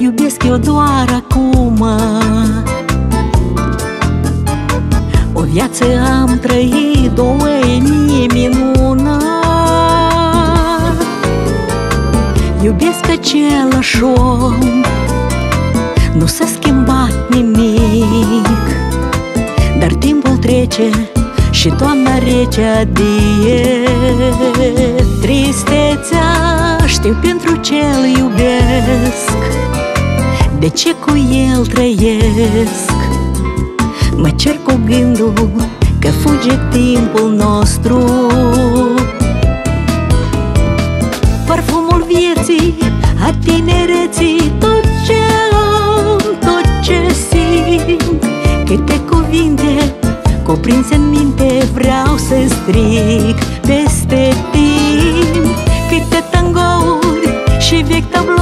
iubesc eu doar acum. O viață am trăit, două mie minunat Iubesc același om Nu s-a schimbat nimic. Dar timpul trece și toamna rece adie. Tristețea știu pentru ce-l iubesc De ce cu el trăiesc? Mă cer cu gândul că fuge timpul nostru. Parfumul vieții, a tinereții Tot ce am, tot ce simt. Câte cuvinte cuprinse în minte Vreau să stric peste timp. Câte tangouri și vechi tablouri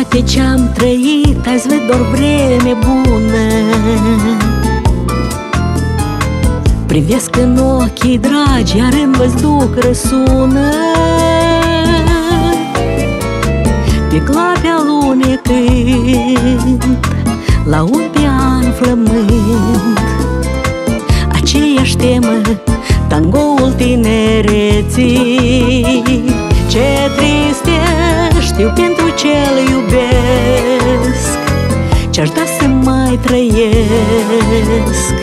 toate ce-am trăit Azi ved doar vreme bună. Privesc în ochii dragi Iar în văzduc răsună. Pe clape alunecând La un pian flămând Aceeași temă Tangoul tinereții. Ce trist e, știu pentru ce-l iubesc Ce-aș da să mai trăiesc.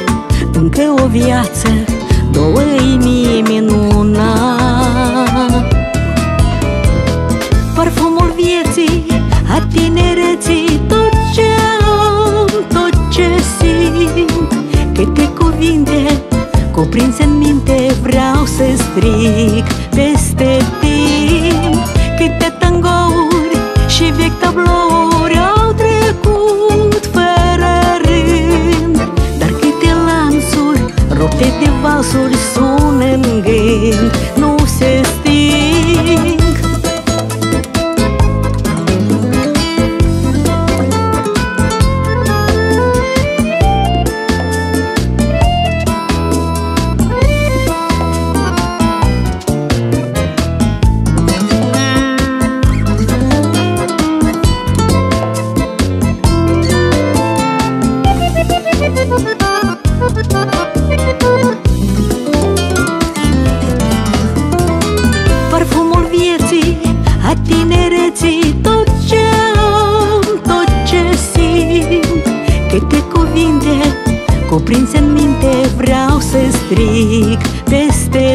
Încă o viață, două inimi minunat Parfumul vieții, a tinereții Tot ce am, tot ce simt. Câte cuvinte cuprinse în minte Vreau să stric peste timp. Câte tangouri și cuprinse în minte Vreau să stric peste